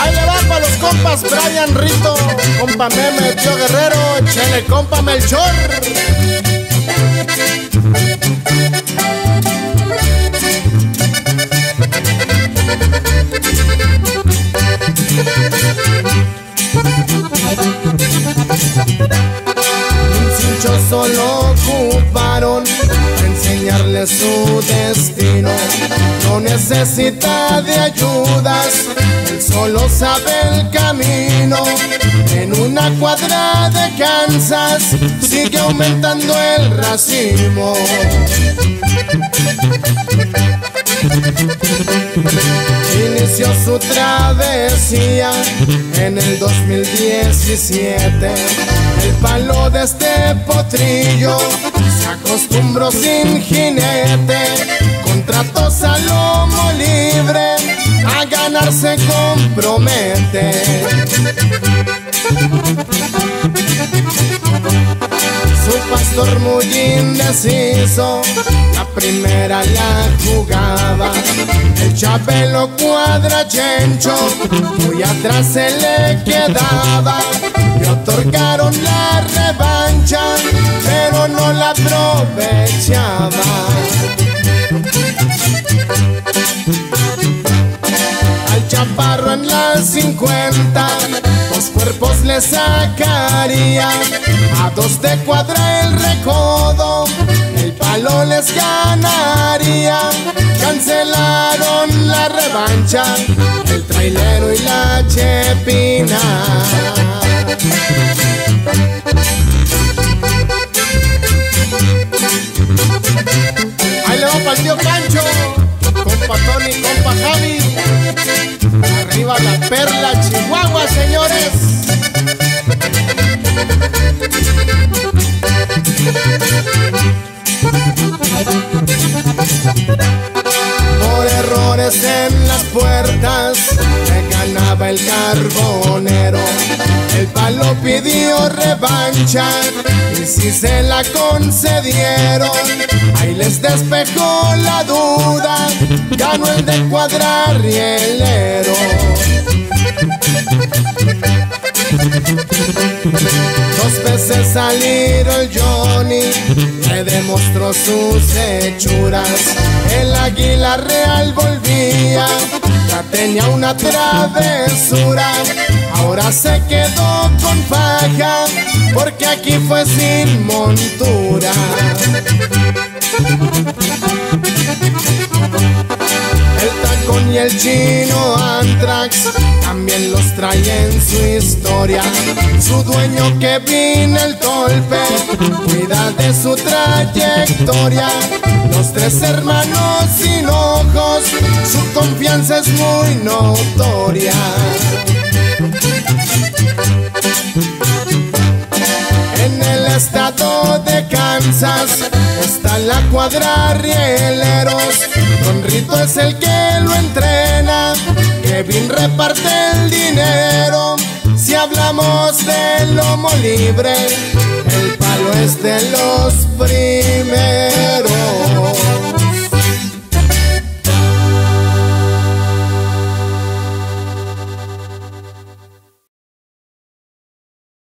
Ahí le va para los compas Brian Rito, compa Meme, tío Guerrero, chele compa Melchor. Muchos solo ocuparon su destino. No necesita de ayudas, él solo sabe el camino. En una cuadra de Kansas sigue aumentando el racimo. Inició su travesía en el 2017. El palo de este potrillo se acostumbró sin jinete. Contratos a lomo libre, a ganar se compromete. Su pastor muy indeciso, la primera la jugaba. El chapelo cuadrachencho, muy atrás se le quedaba. Le otorgaron la revancha, pero no la aprovechaba. Al chaparro en las 50 Dos cuerpos le sacaría A dos de cuadra el recodo Les ganaría. Cancelaron la revancha El trailero y la chepina. Ahí le va el tío Cancho Compa Tony, compa Javi. Arriba la perla Chihuahua, señores. El carbonero. El palo pidió revancha y si se la concedieron, ahí les despejó la duda. Ganó el de cuadrarrielero. Dos veces salieron Johnny, le demostró sus hechuras. El águila real volvía, tenía una travesura. Ahora se quedó con faja, porque aquí fue sin montura. El tacón y el chino Antrax también los trae en su historia. Su dueño que vino el golpe cuida de su trayectoria. Los tres hermanos sin ojos, confianza es muy notoria. En el estado de Kansas está la cuadra rieleros. Don Rito es el que lo entrena. Kevin reparte el dinero. Si hablamos de lomo libre, el palo es de los primeros.